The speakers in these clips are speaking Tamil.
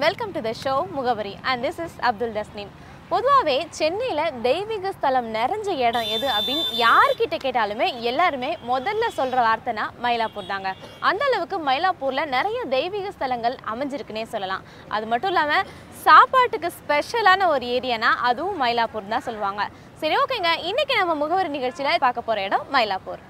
And welcome to the show Mugavari and this is Abdul Tasneem பொதுவாகவே சென்னையில் தெய்வீக ஸ்தலம் நிறைஞ்ச இடம் எது அப்படின்னு யார்கிட்ட கேட்டாலுமே எல்லாருமே முதல்ல சொல்கிற வார்த்தைனா மயிலாப்பூர் தாங்க. அந்த அளவுக்கு மயிலாப்பூரில் நிறைய தெய்வீக ஸ்தலங்கள் அமைஞ்சிருக்குன்னே சொல்லலாம். அது மட்டும் இல்லாமல் சாப்பாட்டுக்கு ஸ்பெஷலான ஒரு ஏரியானா அதுவும் மயிலாப்பூர் தான் சொல்லுவாங்க. சரி ஓகேங்க இன்றைக்கி நம்ம முகவரி நிகழ்ச்சியில் பார்க்க போகிற இடம் மயிலாப்பூர்.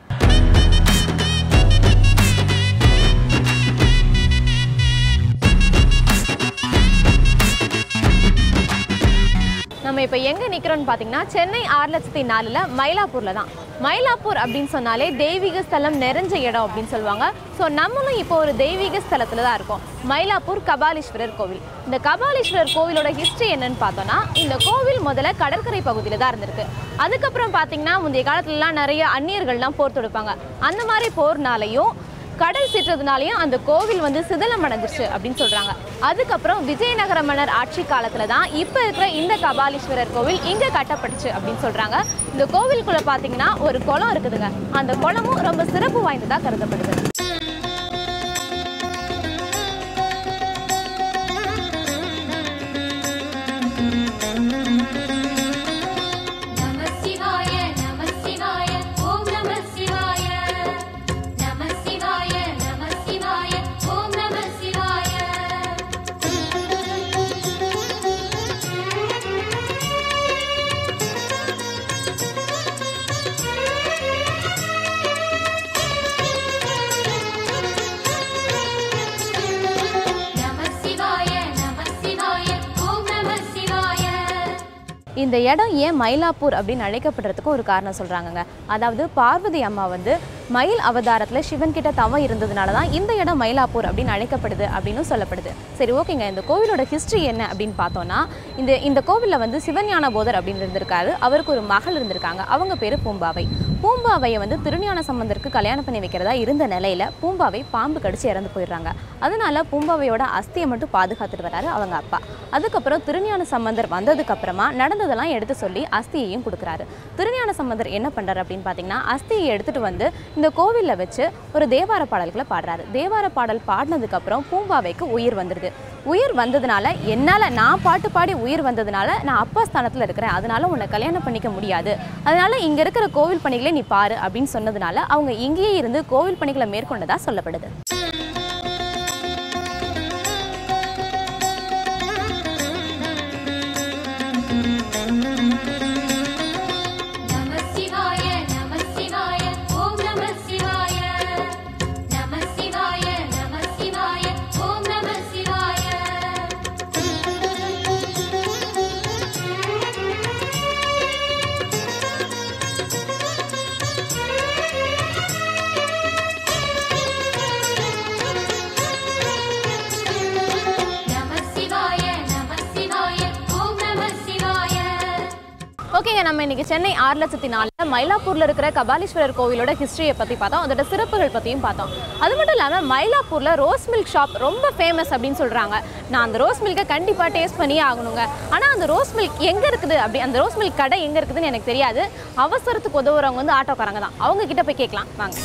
நம்ம இப்போ எங்கே நிற்கிறோம்னு பார்த்தீங்கன்னா சென்னை ஆறு லட்சத்தி நாலில் மயிலாப்பூரில் தான். மயிலாப்பூர் அப்படின்னு சொன்னாலே தெய்வீக ஸ்தலம் நிறைஞ்ச இடம் அப்படின்னு சொல்லுவாங்க. ஸோ நம்மளும் இப்போ ஒரு தெய்வீக ஸ்தலத்தில் தான் இருக்கோம். மயிலாப்பூர் கபாலீஸ்வரர் கோவில். இந்த கபாலீஸ்வரர் கோவிலோட ஹிஸ்ட்ரி என்னன்னு பார்த்தோன்னா இந்த கோவில் முதல்ல கடற்கரை பகுதியில் தான் இருந்திருக்கு. அதுக்கப்புறம் பார்த்தீங்கன்னா முந்தைய காலத்துலலாம் நிறைய அந்நியர்கள்லாம் போர் தொடுப்பாங்க. அந்த மாதிரி போர்னாலையும் கடல் சீற்றதுனாலையும் அந்த கோவில் வந்து சிதலம் அடைஞ்சிருச்சு அப்படின்னு சொல்றாங்க. அதுக்கப்புறம் விஜயநகர மன்னர் ஆட்சி காலத்துல தான் இப்போ இருக்கிற இந்த கபாலீஸ்வரர் கோவில் இங்க கட்டப்பட்டுச்சு அப்படின்னு சொல்றாங்க. இந்த கோவிலுக்குள்ள பாத்தீங்கன்னா ஒரு குளம் இருக்குதுங்க. அந்த குளமும் ரொம்ப சிறப்பு வாய்ந்ததா கருதப்படுது. இந்த இடம் ஏன் மயிலாப்பூர் அப்படின்னு அழைக்கப்படுறதுக்கு ஒரு காரணம் சொல்கிறாங்கங்க அதாவது பார்வதி அம்மா வந்து மயில் அவதாரத்தில் சிவன் கிட்ட தவம் இருந்ததுனால தான் இந்த இடம் மயிலாப்பூர் அப்படின்னு அழைக்கப்படுது அப்படின்னு சொல்லப்படுது. சரி ஓகேங்க. இந்த கோவிலோட ஹிஸ்ட்ரி என்ன அப்படின்னு பார்த்தோன்னா இந்த இந்த கோவிலில் வந்து சிவஞான போதர் அப்படின்னு இருந்திருக்காரு. அவருக்கு ஒரு மகள் இருந்திருக்காங்க. அவங்க பேர் பூம்பாவை. பூம்பாவையை வந்து திருஞான சம்பந்தருக்கு கல்யாணம் பண்ணி வைக்கிறதா இருந்த நிலையில பூம்பாவை பாம்பு கடிச்சு இறந்து போயிடுறாங்க. அதனால பூம்பாவையோட அஸ்தியை மட்டும் பாதுகாத்துட்டு வராரு அவங்க அப்பா. அதுக்கப்புறம் திருஞான சம்பந்தர் வந்ததுக்கு அப்புறமா நடந்ததெல்லாம் எடுத்து சொல்லி அஸ்தியையும் கொடுக்குறாரு. திருஞான சம்பந்தர் என்ன பண்ணுறாரு அப்படின்னு பார்த்தீங்கன்னா அஸ்தியை எடுத்துட்டு வந்து இந்த கோவிலில் வச்சு ஒரு தேவார பாடல்களை பாடுறாரு. தேவார பாடல் பாடினதுக்கப்புறம் பூம்பாவைக்கு உயிர் வந்துடுது உயிர் வந்ததுனால என்னால் நான் பாட்டு பாடி உயிர் வந்ததுனால நான் அப்பா ஸ்தானத்தில் இருக்கிறேன். அதனால உன்னை கல்யாணம் பண்ணிக்க முடியாது. அதனால இங்கே இருக்கிற கோவில் பணிகளை நீ பாரு அப்படின்னு சொன்னதுனால அவங்க இங்கேயே இருந்து கோவில் பணிகளை மேற்கொண்டதா சொல்லப்படுது. ஓகேங்க நம்ம இன்னைக்கு சென்னை ஆறு லட்சத்தி நாலில் மயிலாப்பூரில் இருக்கிற கபாலீஸ்வரர் கோவிலோட ஹிஸ்ட்ரியை பற்றி பார்த்தோம். அதோட சிறப்புகள் பற்றியும் பார்த்தோம். அது மட்டும் இல்லாமல் மயிலாப்பூரில் ரோஸ் மில்க் ஷாப் ரொம்ப ஃபேமஸ் அப்படின்னு சொல்கிறாங்க நான் அந்த ரோஸ் மில்கை கண்டிப்பாக டேஸ்ட் பண்ணியே ஆகணுங்க. ஆனால் அந்த ரோஸ் மில்க் எங்கே இருக்குது? அப்படி அந்த ரோஸ் மில்க் கடை எங்கே இருக்குதுன்னு எனக்கு தெரியாது. அவசரத்துக்கு உதவுறவங்க வந்து ஆட்டோக்காரங்க தான். அவங்க கிட்ட போய் கேட்கலாம். வாங்க.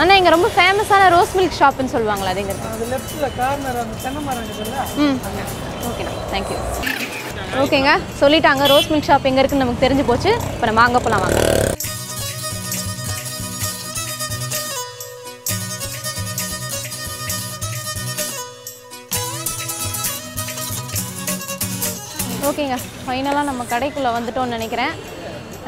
ஆனால் இங்கே ரொம்ப ஃபேமஸான ரோஸ் மில்க் ஷாப்னு சொல்லுவாங்களா அது எங்கே அது லெஃப்ட்டில் கார்னர் அந்த தென்னை மரம் இருக்குதுல்ல ம். ஓகேண்ணா தேங்க்யூ ஓகேங்க சொல்லிட்டாங்க ரோஸ் மில்க் ஷாப் எங்கே இருக்குன்னு நமக்கு தெரிஞ்சு போச்சு. இப்போ நம்ம அங்கே போகலாம் வாங்க. ஓகேங்க ஃபைனலாக நம்ம கடைக்குள்ளே வந்துட்டோம்னு நினைக்கிறேன்.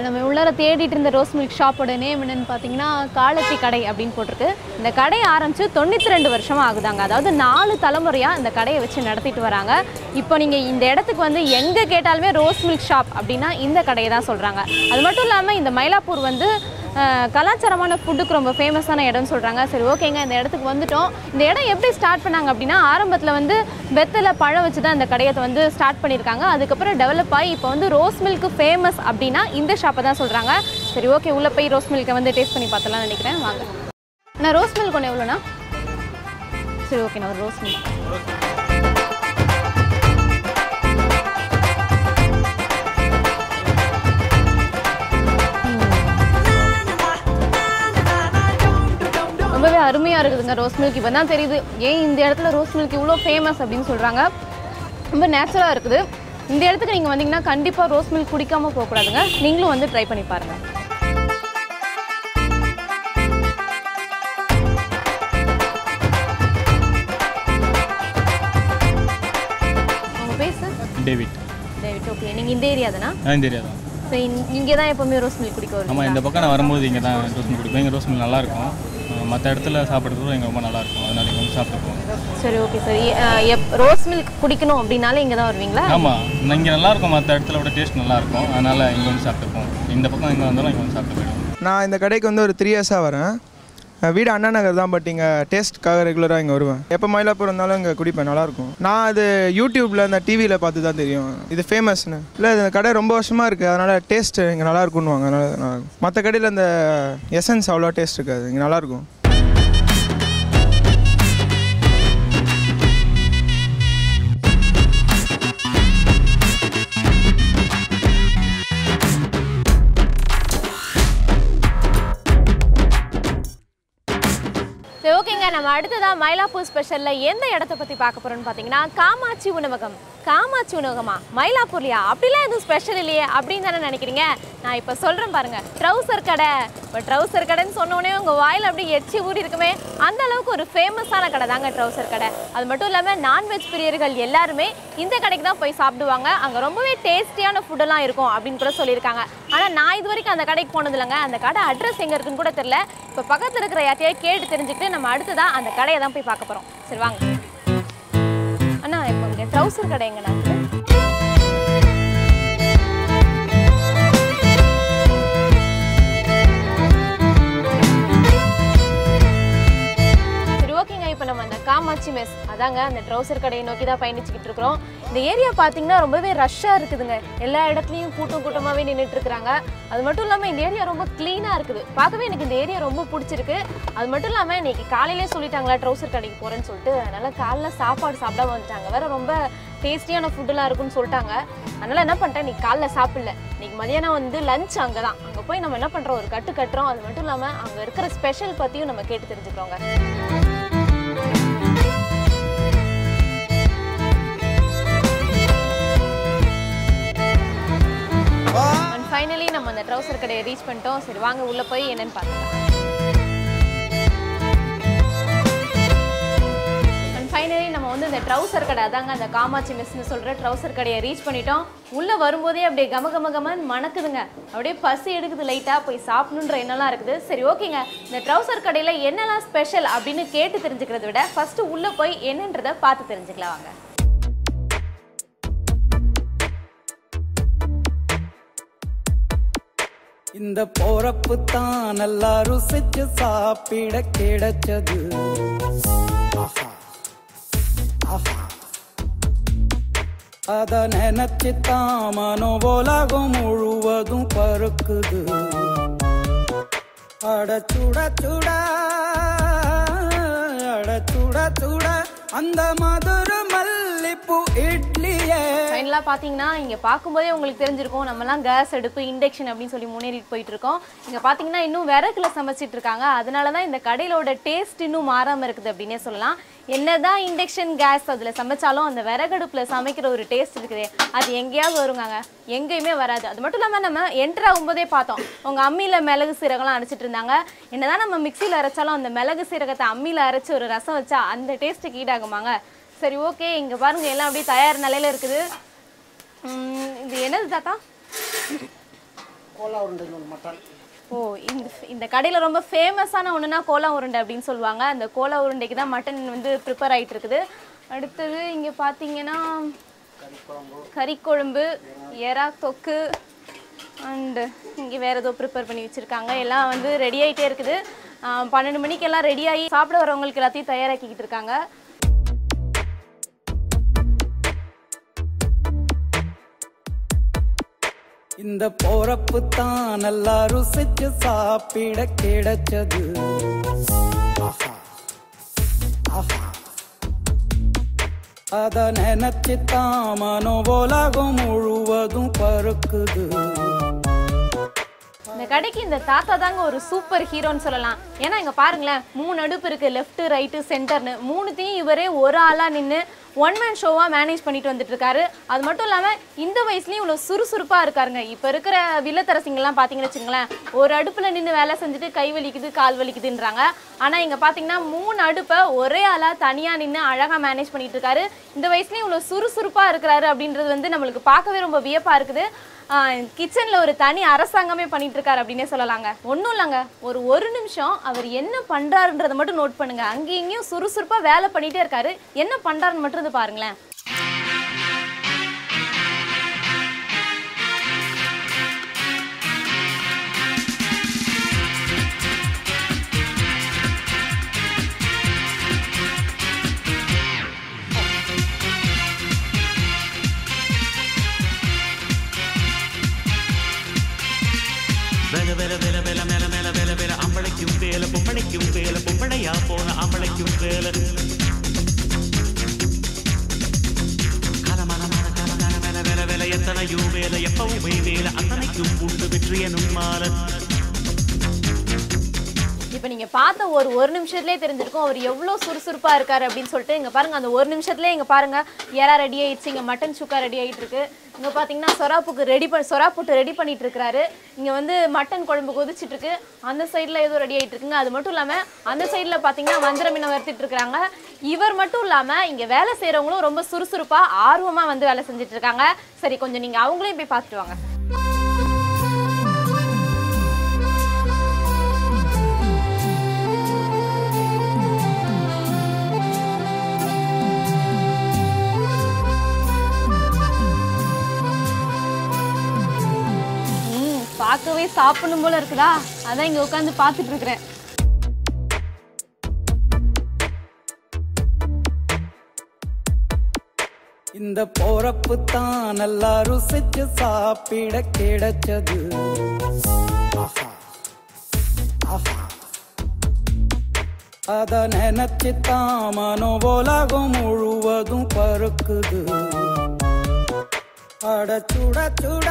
நம்ம உள்ளார தேடிட்டு இருந்த ரோஸ் மில்க் ஷாப்போட நேம் என்னன்னு பார்த்தீங்கன்னா காலத்தி கடை அப்படின்னு போட்டிருக்கு. இந்த கடை ஆரம்பித்து தொண்ணூற்றி ரெண்டு வருஷமாக ஆகுதாங்க. அதாவது நாலு தலைமுறையாக இந்த கடையை வச்சு நடத்திட்டு வராங்க. இப்போ நீங்கள் இந்த இடத்துக்கு வந்து எங்கே கேட்டாலுமே ரோஸ் மில்க் ஷாப் அப்படின்னா இந்த கடையை தான் சொல்கிறாங்க அது மட்டும் இல்லாமல் இந்த மயிலாப்பூர் வந்து கலாச்சாரமான ஃபுட்டுக்கு ரொம்ப ஃபேமஸான இடம்னு சொல்கிறாங்க சரி ஓகேங்க இந்த இடத்துக்கு வந்துட்டோம். இந்த இடம் எப்படி ஸ்டார்ட் பண்ணாங்க அப்படின்னா ஆரம்பத்தில் வந்து வெத்தலை பழம் வச்சு தான் இந்த கடையை வந்து ஸ்டார்ட் பண்ணியிருக்காங்க. அதுக்கப்புறம் டெவலப் ஆகி இப்போ வந்து ரோஸ் மில்க்கு ஃபேமஸ் அப்படின்னா இந்த ஷாப்பை தான் சொல்கிறாங்க சரி ஓகே உள்ளே போய் ரோஸ் மில்க்கை வந்து டேஸ்ட் பண்ணி பார்த்தலாம்னு நினைக்கிறேன். வாங்க. நான் ரோஸ் மில்க் ஒன்று எவ்வளோண்ணா? சரி ஓகேண்ணா ஒரு ரோஸ் மில்க் ரொம்பவே அருமையாக இருக்குதுங்க ரோஸ் மில்க். இப்போ தான் தெரியுது ஏன் இந்த இடத்துல ரோஸ் மில்க் இவ்வளோ ஃபேமஸ் அப்படின்னு சொல்கிறாங்க ரொம்ப நேச்சுரலாக இருக்குது. இந்த இடத்துக்கு நீங்கள் வந்தீங்கன்னா கண்டிப்பாக ரோஸ் மில்க் குடிக்காமல் போகக்கூடாதுங்க. நீங்களும் வந்து ட்ரை பண்ணி பாருங்கள் உங்கள் பேர் சார் டேவிட். டேவிட் ஓகே நீங்கள் இந்த ஏரியா தானா? தெரியாது ஸோ இங்கே தான். எப்போவுமே ரோஸ் மில்க் குடிக்க வருவீங்க ஆமாம் இந்த பக்கம் நான் வரும்போது இங்கே தான் ரோஸ் மில் குடிப்பேன். இங்கே ரோஸ் மில் நல்லாயிருக்கும் மற்ற இடத்துல சாப்பிட்றது இங்கே ரொம்ப நல்லாயிருக்கும் அதனால இங்கே வந்து சாப்பிட்டு போவோம் சரி ஓகே சரி. எப் ரோஸ் மில்க் குடிக்கணும் அப்படின்னாலே இங்கே தான் வருவீங்களா? ஆமாம் இங்கே நல்லாயிருக்கும் மற்ற இடத்துல விட டேஸ்ட் நல்லாயிருக்கும் அதனால் இங்கே வந்து சாப்பிட்டு போவோம் இந்த பக்கம் இங்கே வந்தாலும் இங்கே வந்து சாப்பிட்டு போயிடுவோம் நான் இந்த கடைக்கு வந்து ஒரு த்ரீ இயர்ஸாக வரேன். வீடு அண்ணா நகர் தான் பட் இங்கே டேஸ்ட்காக ரெகுலராக இங்கே வருவேன். எப்போ மயிலாப்பூர் இருந்தாலும் இங்கே குடிப்பேன் நல்லாயிருக்கும் நான் அது யூடியூப்பில் அந்த டிவியில் பார்த்து தான் தெரியும். இது ஃபேமஸ்னு இல்லை இந்த கடை ரொம்ப வருஷமாக இருக்குது அதனால் டேஸ்ட் இங்கே நல்லா இருக்குன்னுவாங்க அதனால் மற்ற கடையில் அந்த எசன்ஸ் அவ்வளோ டேஸ்ட் இருக்காது. இங்கே நல்லாயிருக்கும் நம்ம அடுத்ததா மயிலாப்பூர் ஸ்பெஷல்ல எந்த இடத்த பத்தி பார்க்க போறோம்னு பாத்தீங்கன்னா காமாட்சி உணவகம். காமாட்சி உணவகமா? மயிலாப்பூர்லையா? அப்படிலாம் எதுவும் ஸ்பெஷல் இல்லையே அப்படின்னு தானே நினைக்கிறீங்க? நான் இப்போ சொல்கிறேன் பாருங்க. ட்ரௌசர் கடை. இப்போ ட்ரௌசர் கடைன்னு சொன்னோடனே உங்கள் வாயில் அப்படியே எச்சி ஊறி இருக்குமே. அந்த அளவுக்கு ஒரு ஃபேமஸான கடை தாங்க ட்ரௌசர் கடை. அது மட்டும் இல்லாமல் நான்வெஜ் பிரியர்கள் எல்லாருமே இந்த கடைக்கு தான் போய் சாப்பிடுவாங்க. அங்கே ரொம்பவே டேஸ்டியான ஃபுட்டெல்லாம் இருக்கும் அப்படின்னு கூட சொல்லியிருக்காங்க. ஆனால் நான் இது வரைக்கும் அந்த கடைக்கு போனது இல்லைங்க. அந்த கடை அட்ரஸ் எங்கே இருக்குன்னு கூட தெரில இப்போ பக்கத்தில் இருக்கிற யார்ட்டையா கேட்டு தெரிஞ்சுக்கிட்டு நம்ம அடுத்ததாக அந்த கடையை தான் போய் பார்க்க போகிறோம் சரி வாங்க. அண்ணா இப்போ இங்கே ட்ரௌசர் கடை எங்கண்ணா சரி ஓகேங்க இப்போ நம்ம அந்த காமாட்சி மெஸ் அதாங்க அந்த ட்ரௌசர் கடையை நோக்கி தான் பயணிச்சுக்கிட்டு இருக்கிறோம். இந்த ஏரியா பார்த்தீங்கன்னா ரொம்பவே ரஷ்ஷாக இருக்குதுங்க. எல்லா இடத்துலையும் கூட்டம் கூட்டமாகவே நின்றுட்டு இருக்கிறாங்க. அது மட்டும் இல்லாமல் இந்த ஏரியா ரொம்ப க்ளீனாக இருக்குது. பார்க்கவே எனக்கு இந்த ஏரியா ரொம்ப பிடிச்சிருக்கு. அது மட்டும் இல்லாமல் இன்னைக்கு காலையிலே சொல்லிட்டாங்களா ட்ரௌசர் கடைக்கு போகிறேன்னு சொல்லிட்டு அதனால் காலைல சாப்பாடு சாப்பிடாம வந்துட்டாங்க. வேற ரொம்ப டேஸ்டியான ஃபுட்டுலாம் இருக்குன்னு சொல்லிட்டாங்க. அதனால் என்ன பண்ணிட்டேன் இன்னைக்கு காலைல சாப்பிடல. இன்னைக்கு மதியானம் வந்து லஞ்ச் அங்கே தான் அங்கே போய் நம்ம என்ன பண்ணுறோம் ஒரு கட்டு கட்டுறோம். அது மட்டும் இல்லாமல் அங்கே இருக்கிற ஸ்பெஷல் பற்றியும் நம்ம கேட்டு தெரிஞ்சுக்கிறோங்க. ஃபைனலி நம்ம அந்த ட்ரௌசர் கடையை ரீச் பண்ணிட்டோம். சரி வாங்க உள்ளே போய் என்னென்னு பார்த்துக்கலாம் ஃபைனலி நம்ம வந்து இந்த ட்ரௌசர் கடை அதாங்க அந்த காமாட்சி மிஸ்ன்னு சொல்கிற ட்ரௌசர் கடையை ரீச் பண்ணிட்டோம். உள்ளே வரும்போதே அப்படியே கம கம கமன்னு மணக்குதுங்க. அப்படியே பசி எடுக்குது லைட்டாக போய் சாப்பிடணுன்ற எண்ணெல்லாம் இருக்குது. சரி ஓகேங்க. இந்த ட்ரௌசர் கடையில் என்னெல்லாம் ஸ்பெஷல் அப்படின்னு கேட்டு தெரிஞ்சுக்கிறத விட ஃபஸ்ட்டு உள்ளே போய் என்னன்றதை பார்த்து தெரிஞ்சுக்கலாம் வாங்க. இந்த போறப்பு தான் நல்லா ருசிச்சு சாப்பிட கிடைச்சது. அத நினைச்சு தான் மனோ உலகம் முழுவதும் பருக்குது அட சுட சுட அட சுட சுட அந்த மதுரம் மல்லிப்பூ இட்லியே. ஃபைனலாக பார்த்தீங்கன்னா இங்கே பார்க்கும்போதே உங்களுக்கு தெரிஞ்சிருக்கும் நம்மலாம் கேஸ் அடுப்பு இண்டக்ஷன் அப்படின்னு சொல்லி முன்னேறிட்டு போயிட்டு இருக்கோம் இங்கே பார்த்தீங்கன்னா இன்னும் விறகுல சமைச்சிட்டு இருக்காங்க. அதனால தான் இந்த கடையிலோட டேஸ்ட் இன்னும் மாறாமல் இருக்குது அப்படின்னே சொல்லலாம். என்னதான் இண்டக்ஷன் கேஸ் அதில் சமைச்சாலும் அந்த விறகடுப்பில் சமைக்கிற ஒரு டேஸ்ட் இருக்குதே. அது எங்கேயாவது வருங்காங்க எங்கேயுமே வராது. அது மட்டும் இல்லாமல் நம்ம என்டர் ஆகும்போதே பார்த்தோம். உங்கள் அம்மியில் மிளகு சீரகம்லாம் அரைச்சிட்டு இருந்தாங்க. என்னதான் நம்ம மிக்சியில் அரைச்சாலும் அந்த மிளகு சீரகத்தை அம்மியில் அரைச்சி ஒரு ரசம் வச்சா அந்த டேஸ்ட்டுக்கு ஈடாகுமாங்க? சரி ஓகே இங்கே பாருங்க எல்லாம் அப்படியே தயார் நிலையில இருக்குது. இது என்னது தாத்தா? ஓ இந்த இந்த கடையில் ரொம்ப ஃபேமஸான ஒன்றுனா கோலா உருண்டை அப்படின்னு சொல்லுவாங்க. அந்த கோலா உருண்டைக்கு தான் மட்டன் வந்து ப்ரிப்பேர் ஆயிட்டு இருக்குது. அடுத்தது இங்கே பார்த்தீங்கன்னா கறிக்குழம்பு. எறா தொக்கு அண்டு இங்கே வேறு ஏதோ ப்ரிப்பேர் பண்ணி வச்சுருக்காங்க. எல்லாம் வந்து ரெடி ஆகிட்டே இருக்குது. பன்னெண்டு மணிக்கு எல்லாம் ரெடி ஆகி சாப்பிட வரவங்களுக்கு எல்லாத்தையும் தயாராக்கிக்கிட்டு இருக்காங்க. இந்த போறப்பு தான் நல்லா ருசிச்சு சாப்பிட கிடைச்சது. அத நினைச்சு தான் மனோ உலகம் முழுவதும் பருக்குது இந்த கடைக்கு இந்த தாத்தா தாங்க ஒரு சூப்பர் ஹீரோன்னு சொல்லலாம். ஏன்னா இங்க பாருங்களேன் மூணு அடுப்பு இருக்கு லெஃப்ட் ரைட்டு சென்டர்னு மூணுத்தையும் இவரே ஒரு ஆளா நின்று ஒன் மேன் ஷோவாக மேனேஜ் பண்ணிட்டு வந்துட்டு இருக்காரு அது மட்டும் இல்லாமல் இந்த வயசுலயும் இவ்வளோ சுறுசுறுப்பாக இருக்காருங்க. இப்போ இருக்கிற வில்லத்தரசிங்கெல்லாம் பார்த்தீங்கன்னு வச்சுங்களேன் ஒரு அடுப்பில் நின்று வேலை செஞ்சுட்டு கை வலிக்குது கால் வலிக்குதுன்றாங்க. ஆனால் இங்கே பார்த்தீங்கன்னா மூணு அடுப்பை ஒரே ஆளாக தனியாக நின்று அழகாக மேனேஜ் பண்ணிட்டு இருக்காரு இந்த வயசுலேயும் இவ்வளோ சுறுசுறுப்பாக இருக்கிறாரு அப்படின்றது வந்து நம்மளுக்கு பார்க்கவே ரொம்ப வியப்பாக இருக்குது. கிச்சனில் ஒரு தனி அரசாங்கமே பண்ணிட்டு இருக்காரு அப்படின்னே சொல்லலாங்க. ஒன்றும் இல்லைங்க. ஒரு ஒரு நிமிஷம் அவர் என்ன பண்ணுறாருன்றதை மட்டும் நோட் பண்ணுங்க. அங்கேயும் இங்கேயும் சுறுசுறுப்பாக வேலை பண்ணிட்டே இருக்காரு. என்ன பண்ணுறாருன்னு மட்டும் இது பாருங்களேன். போன அம்பளைக்கும் வேலை. கலமரமான கலமர எத்தனையோ வேல எப்பவுமே வேலை. அத்தனைக்கும் உண்டு வெற்றி எனும் மாலை. இப்போ நீங்கள் பார்த்த ஒரு ஒரு நிமிஷத்துலேயே தெரிஞ்சிருக்கும் அவர் எவ்வளோ சுறுசுறுப்பாக இருக்கார் அப்படின்னு சொல்லிட்டு இங்கே பாருங்கள் அந்த ஒரு நிமிஷத்துலேயே இங்கே பாருங்கள் எறா ரெடி ஆயிடுச்சு இங்கே மட்டன் சுக்கா ரெடி ஆயிட்டு இருக்கு இங்கே பார்த்தீங்கன்னா சொராப்புக்கு ரெடி பண்ணி சொரா போட்டு ரெடி பண்ணிட்டு இருக்கிறாரு இங்கே வந்து மட்டன் குழம்பு கொதிச்சிட்டு இருக்கு அந்த சைடில் ஏதோ ரெடி ஆகிட்டு இருக்குங்க அது மட்டும் இல்லாமல் அந்த சைடில் பார்த்தீங்கன்னா வஞ்சர மீனை வறுத்துட்டு இருக்காங்க இவர் மட்டும் இல்லாமல் இங்கே வேலை செய்கிறவங்களும் ரொம்ப சுறுசுறுப்பாக ஆர்வமாக வந்து வேலை செஞ்சுட்டு இருக்காங்க சரி கொஞ்சம் நீங்கள் அவங்களையும் போய் பார்த்துட்டு வாங்க. பார்க்கவே சாப்பிடணும் போல இருக்குதா? அதான் இங்க உட்காந்து பார்த்துட்டு இருக்கிறேன். இந்த போறப்பு தான் நல்லா ருசிச்சு சாப்பிட கிடைச்சது. அத நினைச்சு தான் மனோ உலகம் முழுவதும் பருக்குது அட சுட சுட.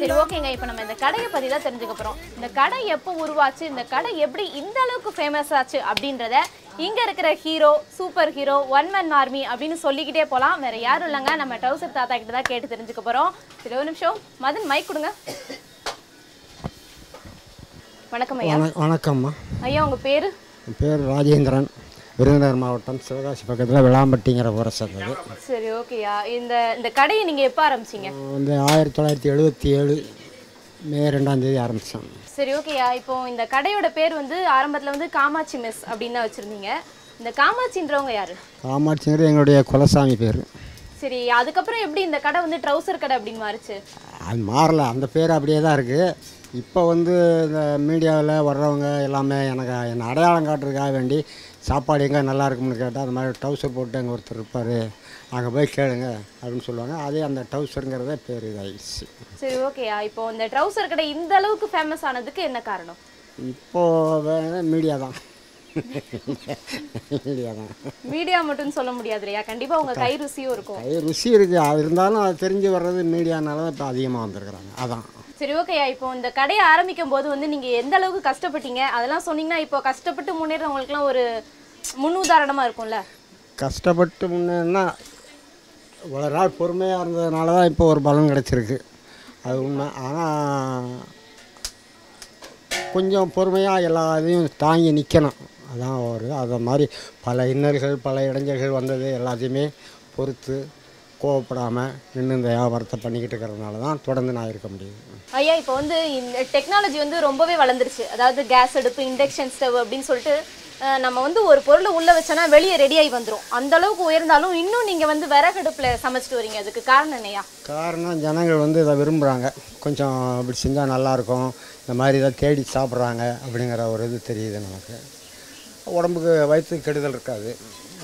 சரி ஓகேங்க. இப்போ நம்ம இந்த கடையை பத்தி தான் தெரிஞ்சுக்க போறோம். இந்த கடை எப்போ உருவாச்சு? இந்த கடை எப்படி இந்த அளவுக்கு ஃபேமஸ் ஆச்சு அப்படின்றத இங்க இருக்கிற hero super hero one man army அப்படின்னு சொல்லிக்கிட்டே போலாம். வேற யாரும் இல்லைங்க. நம்ம டவுசர் தாத்தா கிட்ட தான் கேட்டு தெரிஞ்சுக்க போறோம். சரி ஒரு நிமிஷம். மதன் மைக் கொடுங்க. வணக்கம் ஐயா. வண வணக்கம்மா. ஐயா உங்க பேரு? பேர் ராஜேந்திரன். விருதுநகர் மாவட்டம் சிவகாசி பக்கத்தில் விளாம்பட்டிங்கிற ஊரை சேர்ந்தது. சரி ஓகேயா இந்த இந்த கடையை நீங்க எப்போ ஆரம்பிச்சீங்க? வந்து ஆயிரத்தி தொள்ளாயிரத்தி எழுபத்தி ஏழு மே ரெண்டாம் தேதி ஆரம்பித்தேன் சரி ஓகேயா இப்போ இந்த கடையோட பேர் வந்து ஆரம்பத்துல வந்து காமாட்சி மெஸ் அப்படின்னு தான் வச்சிருந்தீங்க. இந்த காமாட்சின்றவங்க யாரு? காமாட்சிங்கிறது எங்களுடைய குலசாமி பேர். சரி அதுக்கப்புறம் எப்படி இந்த கடை வந்து ட்ரௌசர் கடை அப்படின்னு மாறுச்சு? அது மாறல. அந்த பேர் அப்படியே தான் இருக்குது இப்போ வந்து இந்த மீடியாவில் வர்றவங்க எல்லாமே எனக்கு என்னை அடையாளம் காட்டுறதுக்காக வேண்டி சாப்பாடு எங்கே நல்லா இருக்கும்னு கேட்டால் அந்த மாதிரி டவுசர் போட்டு அங்கே ஒருத்தர் இருப்பார். அங்கே போய் கேளுங்க அப்படின்னு சொல்லுவாங்க. அதே அந்த டவுசருங்கிறதே பேர் இதாகிடுச்சு சரி ஓகேயா இப்போ இந்த ட்ரௌசர் கடை இந்த அளவுக்கு ஃபேமஸ் ஆனதுக்கு என்ன காரணம்? இப்போது மீடியா தான். தான் மீடியா மட்டும் சொல்ல முடியாது இல்லையா கண்டிப்பா உங்க கை ருசியும் இருக்கும். கை ருசி இருக்குது அது இருந்தாலும் அது தெரிஞ்சு வர்றது மீடியானால தான் இப்போ அதிகமாக வந்திருக்கிறாங்க. அதான். சரி ஓகேயா இப்போ இந்த கடையை ஆரம்பிக்கும் போது வந்து நீங்க எந்த அளவுக்கு கஷ்டப்பட்டீங்க? அதெல்லாம் சொன்னீங்கன்னா இப்போ கஷ்டப்பட்டு முன்னேறவங்களுக்குலாம் ஒரு முன் உதாரணமா இருக்கும்ல. கஷ்டப்பட்டு முன்னேன்னா இவ்வளோ நாள் பொறுமையாக இருந்ததுனால தான் இப்போ ஒரு பலன் கிடச்சிருக்கு. அது உண்மை. ஆனால் கொஞ்சம் பொறுமையாக எல்லா இதையும் தாங்கி நிற்கணும் அதான் ஒரு அதை மாதிரி பல இன்னல்கள் பல இடைஞ்சல்கள் வந்தது எல்லாத்தையுமே பொறுத்து கோவப்படாமல் நின்று இந்த வியாபாரத்தை பண்ணிக்கிட்டு இருக்கிறதுனால தான் தொடர்ந்து நான் இருக்க முடியுது. ஐயா இப்போ வந்து இந்த டெக்னாலஜி வந்து ரொம்பவே வளர்ந்துருச்சு. அதாவது கேஸ் அடுப்பு இண்டக்ஷன் ஸ்டவ் அப்படின்னு சொல்லிட்டு நம்ம வந்து ஒரு பொருளை உள்ள வச்சோன்னா வெளியே ரெடியாகி வந்துடும் அந்த அளவுக்கு உயர்ந்தாலும் இன்னும் நீங்க வந்து விறகடுப்புல சமைச்சிட்டு வரீங்க. அதுக்கு காரணம் என்னையா காரணம் ஜனங்கள் வந்து இதை விரும்புகிறாங்க கொஞ்சம் இப்படி செஞ்சால் நல்லாயிருக்கும் இந்த மாதிரி இதை தேடி சாப்பிட்றாங்க அப்படிங்கிற ஒரு இது தெரியுது நமக்கு. உடம்புக்கு வயிற்றுக்கு கெடுதல் இருக்காது.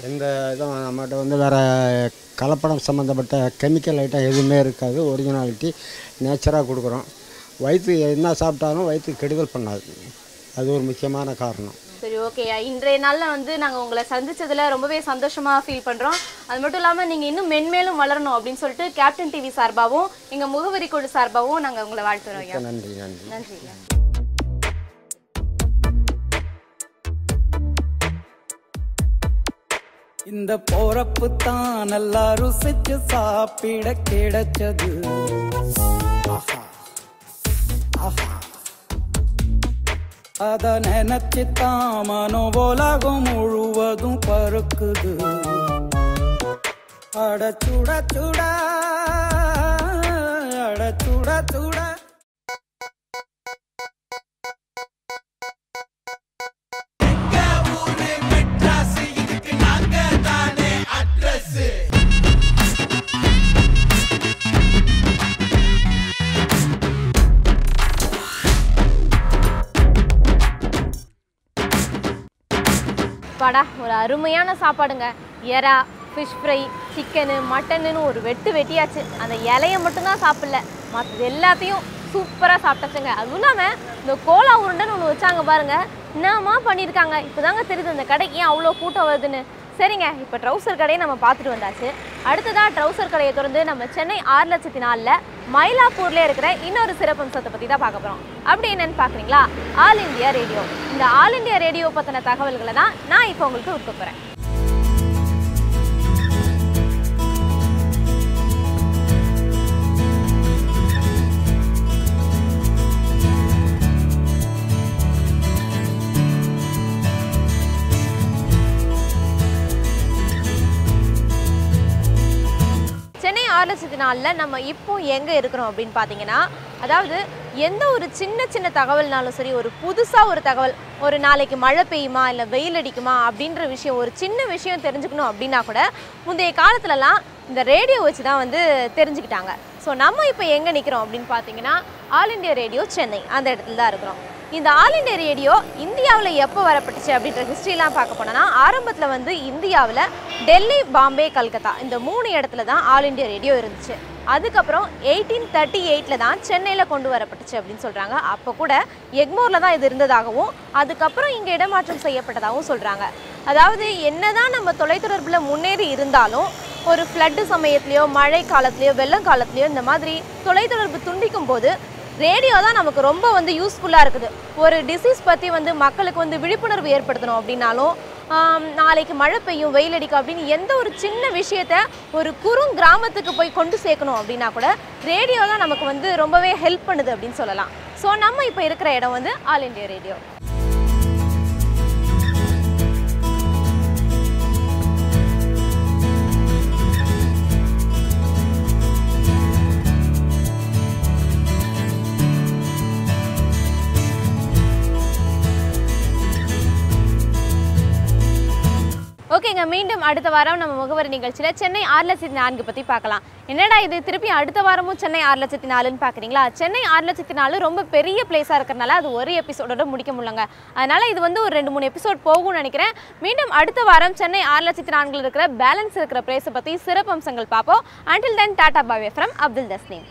எந்த இதுவும் நம்மகிட்ட வந்து வேறு கலப்படம் சம்மந்தப்பட்ட கெமிக்கல் ஐட்டம் எதுவுமே இருக்காது. ஒரிஜினாலிட்டி நேச்சராக கொடுக்குறோம். வயிற்று என்ன சாப்பிட்டாலும் வயிற்றுக்கு கெடுதல் பண்ணாது. அது ஒரு முக்கியமான காரணம். சரி ஓகே இன்றைய நாளில் வந்து நாங்கள் உங்களை சந்திச்சதுல ரொம்பவே சந்தோஷமா ஃபீல் பண்ணுறோம் அது மட்டும் இல்லாமல் நீங்கள் இன்னும் மென்மேலும் வளரணும் அப்படின்னு சொல்லிட்டு கேப்டன் டிவி சார்பாகவும் எங்கள் முகவரி குழு சார்பாகவும் நாங்கள் உங்களை வாழ்த்துறோம் நன்றி நன்றி. நன்றி இந்த போறப்பு தான் நல்லா ருசிச்சு சாப்பிட கிடைச்சது. அத நினைச்சு தாமனோ மனோ உலகம் முழுவதும் பருக்குது அட சுட சுட அட சுட சுட. பாடா ஒரு அருமையான சாப்பாடுங்க. எறா ஃபிஷ் ஃப்ரை சிக்கனு மட்டனுன்னு ஒரு வெட்டு வெட்டியாச்சு. அந்த இலையை மட்டும்தான் சாப்பிடல. மற்றது எல்லாத்தையும் சூப்பராக சாப்பிட்டாச்சுங்க. அதுவும் இல்லாமல் இந்த கோலா உருண்டைன்னு ஒன்று வச்சாங்க பாருங்க. என்னம்மா பண்ணியிருக்காங்க? இப்போதாங்க தெரியுது அந்த கடைக்கு ஏன் அவ்வளோ கூட்டம் வருதுன்னு. சரிங்க இப்போ ட்ரௌசர் கடையை நம்ம பார்த்துட்டு வந்தாச்சு. அடுத்ததாக ட்ரௌசர் கடையை திறந்து நம்ம சென்னை ஆறு லட்சத்தி நாலில் மயிலாப்பூரில் இருக்கிற இன்னொரு சிறப்பம்சத்தை பற்றி தான் பார்க்க போகிறோம் அப்படி என்னென்னு பார்க்குறீங்களா? All India Radio. இந்த ஆல் இந்தியா ரேடியோ பற்றின தகவல்களை தான் நான் இப்போ உங்களுக்கு விற்க போகிறேன் சென்னை நாளில் நம்ம இப்போ எங்கே இருக்கிறோம் அப்படின்னு பார்த்தீங்கன்னா அதாவது எந்த ஒரு சின்ன சின்ன தகவல்னாலும் சரி ஒரு புதுசாக ஒரு தகவல் ஒரு நாளைக்கு மழை பெய்யுமா இல்லை வெயில் அடிக்குமா அப்படின்ற விஷயம் ஒரு சின்ன விஷயம் தெரிஞ்சுக்கணும் அப்படின்னா கூட முந்தைய காலத்துலலாம் இந்த ரேடியோ வச்சு தான் வந்து தெரிஞ்சுக்கிட்டாங்க. ஸோ நம்ம இப்போ எங்கே நிற்கிறோம் அப்படின்னு பார்த்தீங்கன்னா ஆல் இண்டியா ரேடியோ சென்னை. அந்த இடத்துல தான் இருக்கிறோம். இந்த ஆல் இண்டியா ரேடியோ இந்தியாவில் எப்போ வரப்பட்டுச்சு அப்படின்ற ஹிஸ்ட்ரிலாம் பார்க்க போனோம்னா ஆரம்பத்தில் வந்து இந்தியாவில் டெல்லி பாம்பே கல்கத்தா இந்த மூணு இடத்துல தான் ஆல் இண்டியா ரேடியோ இருந்துச்சு. அதுக்கப்புறம் எயிட்டீன் தேர்ட்டி எயிட்டில் தான் சென்னையில் கொண்டு வரப்பட்டுச்சு அப்படின்னு சொல்கிறாங்க அப்போ கூட எக்மோரில் தான் இது இருந்ததாகவும் அதுக்கப்புறம் இங்கே இடமாற்றம் செய்யப்பட்டதாகவும் சொல்கிறாங்க அதாவது என்னதான் நம்ம தொலைத்தொடர்பில் முன்னேறி இருந்தாலும் ஒரு ஃப்ளட்டு சமயத்துலேயோ மழை காலத்துலேயோ வெள்ளம் காலத்துலேயோ இந்த மாதிரி தொலைத்தொடர்பு துண்டிக்கும் போது ரேடியோ தான் நமக்கு ரொம்ப வந்து யூஸ்ஃபுல்லாக இருக்குது. ஒரு டிசீஸ் பற்றி வந்து மக்களுக்கு வந்து விழிப்புணர்வு ஏற்படுத்தணும் அப்படின்னாலும் நாளைக்கு மழை பெய்யும் வெயில் அடிக்கும் அப்படின்னு எந்த ஒரு சின்ன விஷயத்த ஒரு குறும் கிராமத்துக்கு போய் கொண்டு சேர்க்கணும் அப்படின்னா கூட ரேடியோ தான் நமக்கு வந்து ரொம்பவே ஹெல்ப் பண்ணுது அப்படின்னு சொல்லலாம். ஸோ நம்ம இப்போ இருக்கிற இடம் வந்து ஆல் இண்டியா ரேடியோ. ஓகேங்க மீண்டும் அடுத்த வாரம் நம்ம முகவரி நிகழ்ச்சியில் சென்னை ஆறு லட்சத்தி நான்கு பற்றி பார்க்கலாம். என்னடா இது திருப்பி அடுத்த வாரமும் சென்னை ஆறு லட்சத்தி நாலுன்னு பார்க்குறீங்களா? சென்னை ஆறு லட்சத்தி நாலு ரொம்ப பெரிய பிளேஸாக இருக்கிறனால அது ஒரு எபிசோடோட முடிக்க முடியலங்க. அதனால் இது வந்து ஒரு ரெண்டு மூணு எபிசோட் போகும்னு நினைக்கிறேன். மீண்டும் அடுத்த வாரம் சென்னை ஆறு லட்சத்தி நான்கில் இருக்கிற பேலன்ஸ் இருக்கிற பிளேஸை பற்றி சிறப்பம்சங்கள் பார்ப்போம். Until then tata Bhave from Abdul Thasneem